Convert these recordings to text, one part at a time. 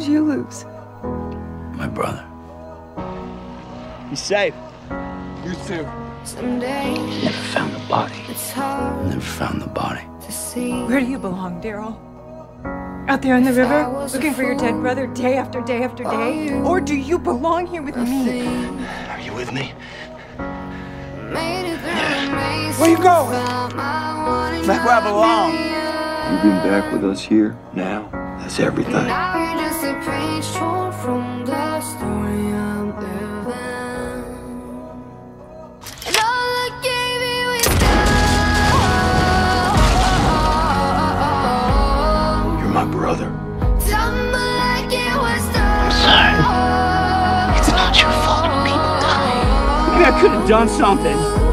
Who'd you lose? My brother. He's safe. You too. Someday Never found the body. it's hard Never found the body. to see. Where do you belong, Daryl? Out there in the river, looking for your dead brother day after day after day? Or do you belong here with me? Are you with me? Made it through the maze. Where you going? Found my one and Back where I belong. You've been back with us here now. That's everything. Now you're just a page torn from the story I'm living. And all I gave you is love. You're my brother. Tell me like it was I'm sorry. It's not your fault when people die. Maybe I could have done something.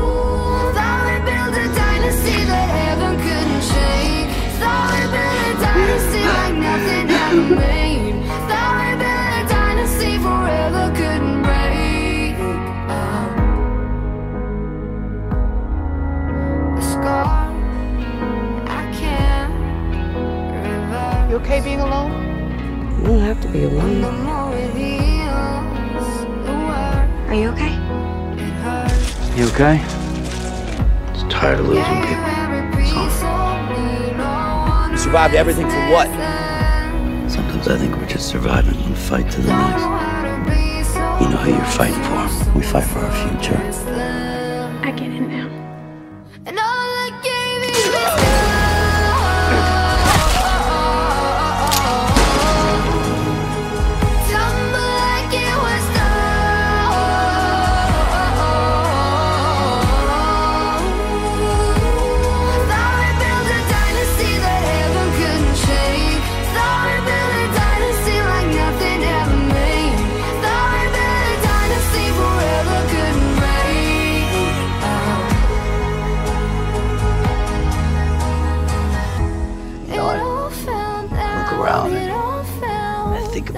You okay being alone? You don't have to be The alone. more it heals, Are you okay? it hurts. You okay? Just tired of losing people. every piece of me, no one You survived everything for what? Sometimes I think we're just surviving one fight to the Don't next. know how to be so You know who you're fighting for. We fight for our future. I get it now.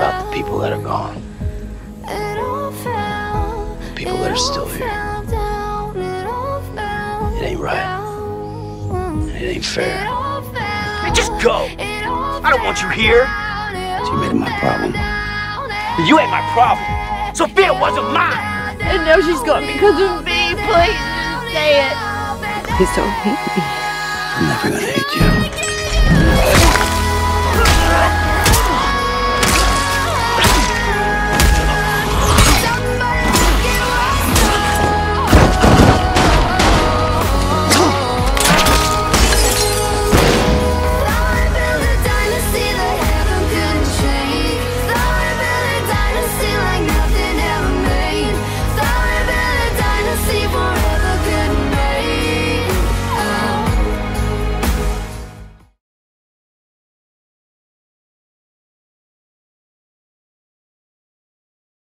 About the people that are gone. The people that are still here. It ain't right. And it ain't fair. Hey, just go. I don't want you here. So you made it my problem. You ain't my problem. Sophia wasn't mine. And now she's gone because of me. Please just say it. Please don't hate me. I'm never gonna